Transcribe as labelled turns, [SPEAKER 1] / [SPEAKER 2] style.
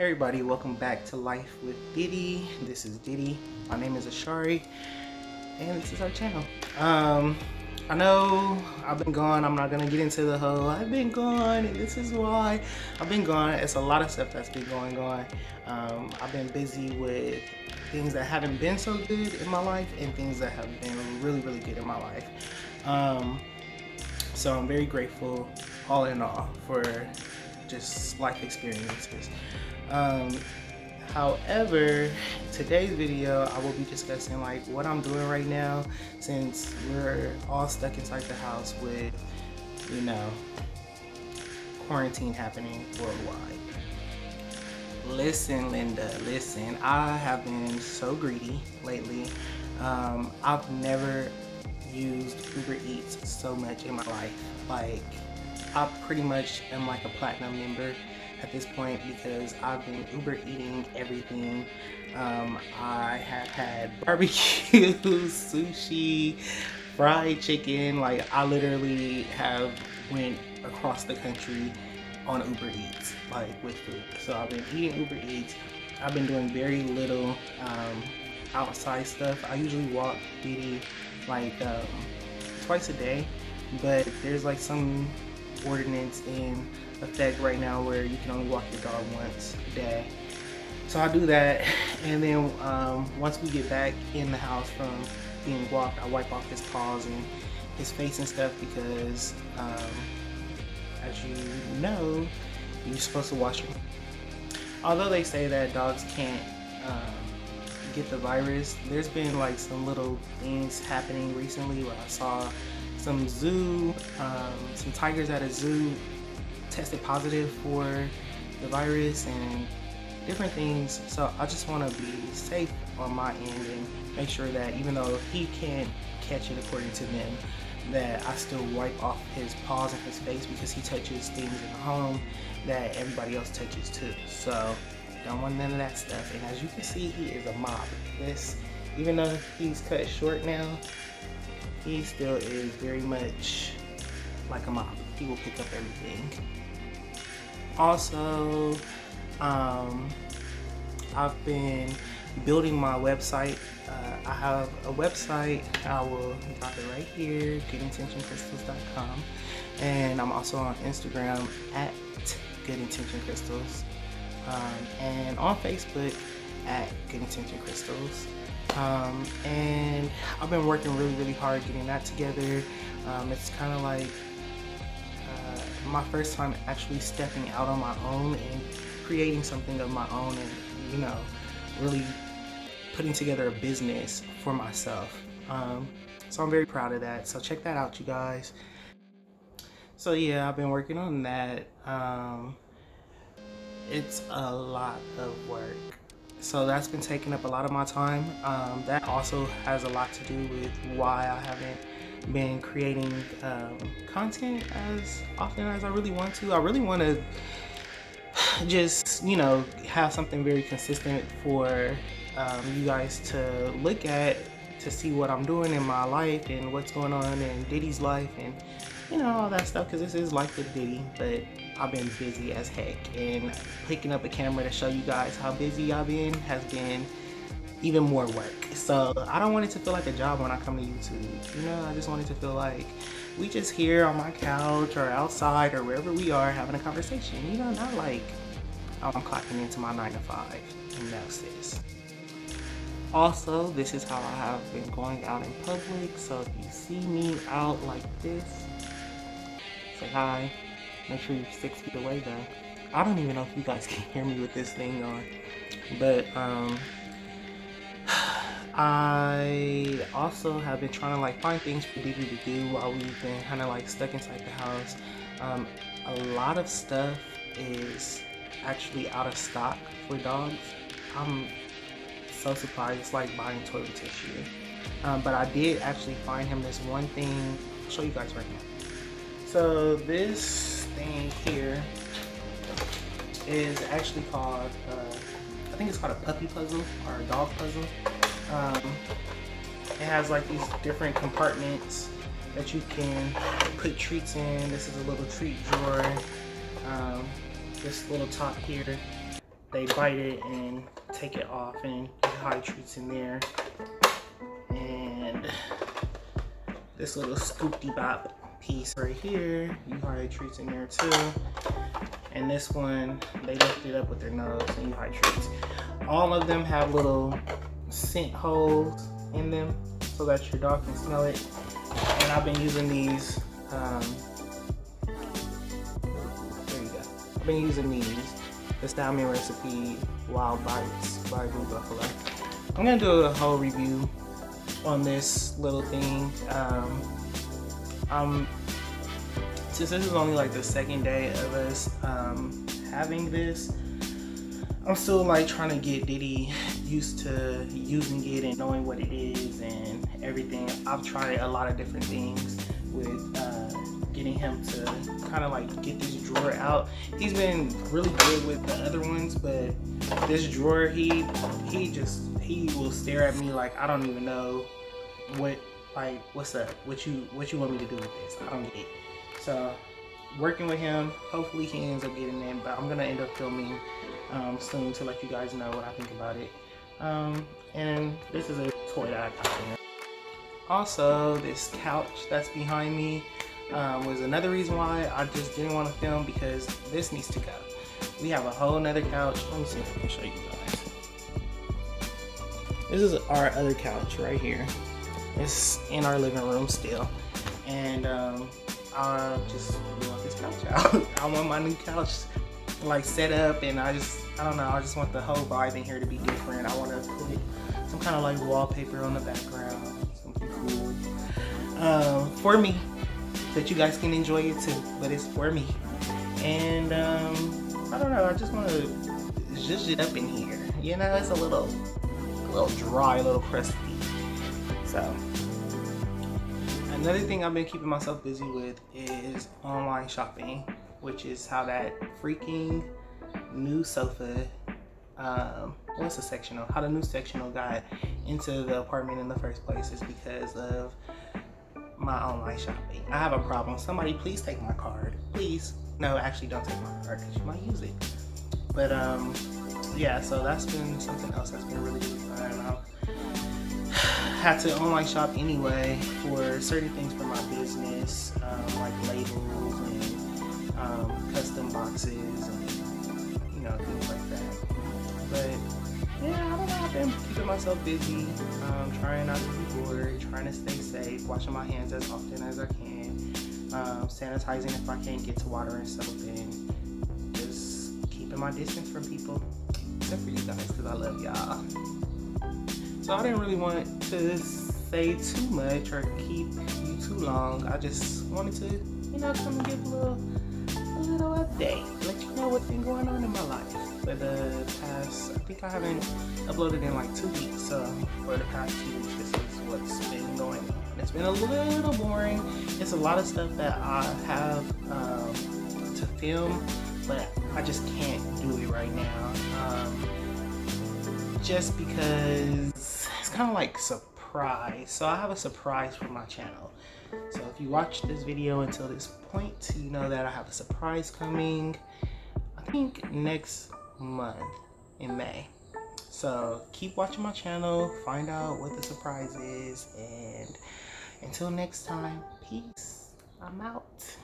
[SPEAKER 1] everybody, welcome back to Life with Diddy. This is Diddy. My name is Ashari, and this is our channel. Um, I know I've been gone. I'm not gonna get into the whole I've been gone and this is why I've been gone. It's a lot of stuff that's been going on. Um, I've been busy with things that haven't been so good in my life and things that have been really, really good in my life. Um, so I'm very grateful, all in all, for just life experiences. Um, however, today's video, I will be discussing like what I'm doing right now since we're all stuck inside the house with, you know, quarantine happening worldwide. Listen, Linda, listen. I have been so greedy lately. Um, I've never used Uber Eats so much in my life. Like, I pretty much am like a platinum member at this point because I've been Uber eating everything. Um, I have had barbecue, sushi, fried chicken. Like I literally have went across the country on Uber Eats, like with food. So I've been eating Uber Eats. I've been doing very little um, outside stuff. I usually walk Diddy like um, twice a day, but there's like some ordinance in effect right now where you can only walk your dog once a day. So I do that, and then um, once we get back in the house from being walked, I wipe off his paws and his face and stuff because, um, as you know, you're supposed to wash them. Although they say that dogs can't um, get the virus, there's been like some little things happening recently where I saw some zoo, um, some tigers at a zoo tested positive for the virus and different things. So I just want to be safe on my end and make sure that even though he can't catch it according to them, that I still wipe off his paws and his face because he touches things in the home that everybody else touches too. So don't want none of that stuff. And as you can see, he is a mob. This, even though he's cut short now, he still is very much like a mob. He will pick up everything. Also, um, I've been building my website. Uh, I have a website. I will drop it right here, goodintentioncrystals.com. And I'm also on Instagram at goodintentioncrystals. Um, and on Facebook at Good Intention Crystals. Um, and I've been working really, really hard getting that together. Um, it's kind of like uh, my first time actually stepping out on my own and creating something of my own and, you know, really putting together a business for myself. Um, so I'm very proud of that. So check that out, you guys. So yeah, I've been working on that. Um, it's a lot of work so that's been taking up a lot of my time. Um, that also has a lot to do with why I haven't been creating um, content as often as I really want to. I really want to just, you know, have something very consistent for um, you guys to look at to see what I'm doing in my life and what's going on in Diddy's life and you know all that stuff because this is life with Diddy but I've been busy as heck and picking up a camera to show you guys how busy I've been has been even more work. So I don't want it to feel like a job when I come to YouTube. You know, I just want it to feel like we just here on my couch or outside or wherever we are having a conversation. You know, not like I'm clocking into my nine to five. No sis. Also, this is how I have been going out in public. So if you see me out like this, say hi. Make sure you're six feet away though. I don't even know if you guys can hear me with this thing on. But um I also have been trying to like find things for Diddy to do while we've been kind of like stuck inside the house. Um, a lot of stuff is actually out of stock for dogs. I'm so surprised. It's like buying toilet tissue. Um, but I did actually find him this one thing. I'll show you guys right now. So this thing here is actually called, uh, I think it's called a puppy puzzle or a dog puzzle. Um, it has like these different compartments that you can put treats in. This is a little treat drawer. Um, this little top here they bite it and take it off and hide treats in there. And this little scoopy bop piece right here, you hide treats in there too. And this one, they lift it up with their nose and you hide treats. All of them have little scent holes in them so that your dog can smell it. And I've been using these, um, there you go. I've been using these, the Stallion Recipe Wild Bites by Blue Buffalo. I'm gonna do a whole review on this little thing. Um, um, since this is only like the second day of us um, having this, I'm still like trying to get Diddy used to using it and knowing what it is and everything. I've tried a lot of different things with uh, getting him to kind of like get this drawer out. He's been really good with the other ones, but this drawer, he he just he will stare at me like I don't even know what like what's up, what you what you want me to do with this. I don't get it. So working with him, hopefully he ends up getting in, but I'm gonna end up filming um, soon to let you guys know what I think about it. Um, and this is a toy that I got. Also, this couch that's behind me um, was another reason why I just didn't want to film because this needs to go. We have a whole nother couch. Let me see if I can show you guys. This is our other couch right here. It's in our living room still. And um, I just want this couch out. I want my new couch like set up and I just, I don't know, I just want the whole vibe in here to be different. I want to put some kind of like wallpaper on the background, something cool. Um, for me, that you guys can enjoy it too, but it's for me. And um, I don't know, I just want to zhuzh it up in here. You know, it's a little, a little dry, a little crusty. So, another thing I've been keeping myself busy with is online shopping, which is how that freaking new sofa, um, what's the sectional? How the new sectional got into the apartment in the first place is because of my online shopping. I have a problem. Somebody please take my card. Please. No, actually don't take my card because you might use it. But um, yeah, so that's been something else that's been really, really fun. Had to online shop anyway for certain things for my business, um, like labels and um, custom boxes and you know things like that. But yeah, I don't know. I've been keeping myself busy, um, trying not to be bored, trying to stay safe, washing my hands as often as I can, um, sanitizing if I can't get to water and soap, and just keeping my distance from people. Except for you guys, because I love y'all. So I didn't really want to say too much or keep you too long. I just wanted to, you know, come and give a little, a little update, let you know what's been going on in my life for the past, I think I haven't uploaded in like two weeks, so for the past two weeks, this is what's been going on. It's been a little boring. It's a lot of stuff that I have um, to film, but I just can't do it right now. Um, just because kind of like surprise. So I have a surprise for my channel. So if you watch this video until this point, you know that I have a surprise coming. I think next month in May. So keep watching my channel, find out what the surprise is, and until next time, peace. I'm out.